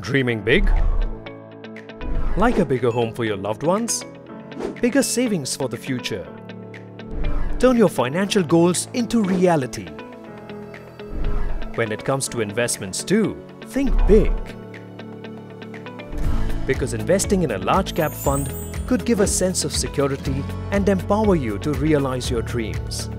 Dreaming big? Like a bigger home for your loved ones? Bigger savings for the future? Turn your financial goals into reality. When it comes to investments too, think big. Because investing in a large cap fund could give a sense of security and empower you to realize your dreams.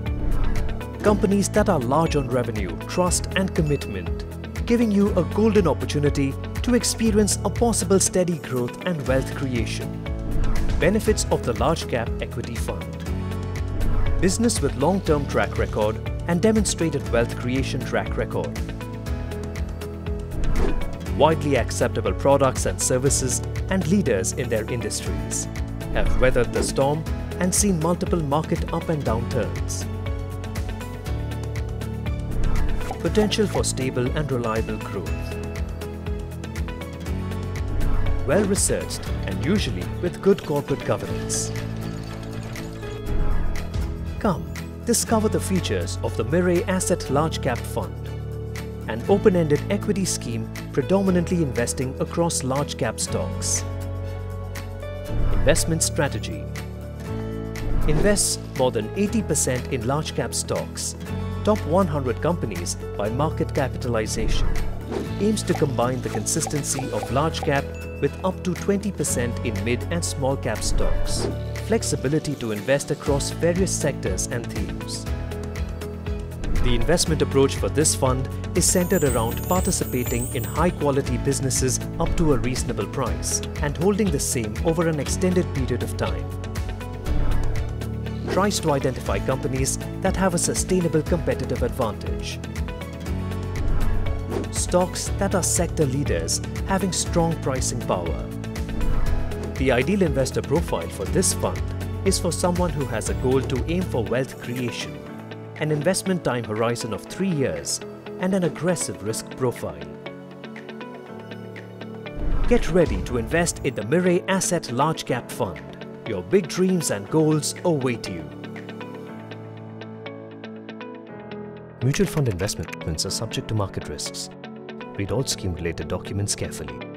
Companies that are large on revenue, trust and commitment, giving you a golden opportunity to experience a possible steady growth and wealth creation. Benefits of the Large Cap Equity Fund. Business with long-term track record and demonstrated wealth creation track record. Widely acceptable products and services and leaders in their industries have weathered the storm and seen multiple market up and down turns. Potential for stable and reliable growth well researched and usually with good corporate governance. Come, discover the features of the Mirae Asset Large Cap Fund, an open-ended equity scheme predominantly investing across large cap stocks. Investment strategy Invests more than 80% in large cap stocks, top 100 companies by market capitalization. Aims to combine the consistency of large cap with up to 20% in mid and small cap stocks. Flexibility to invest across various sectors and themes. The investment approach for this fund is centered around participating in high quality businesses up to a reasonable price and holding the same over an extended period of time. Tries to identify companies that have a sustainable competitive advantage stocks that are sector leaders having strong pricing power. The ideal investor profile for this fund is for someone who has a goal to aim for wealth creation, an investment time horizon of three years, and an aggressive risk profile. Get ready to invest in the Mirae Asset Large Cap Fund. Your big dreams and goals await you. Mutual fund investments are subject to market risks. Read all scheme related documents carefully.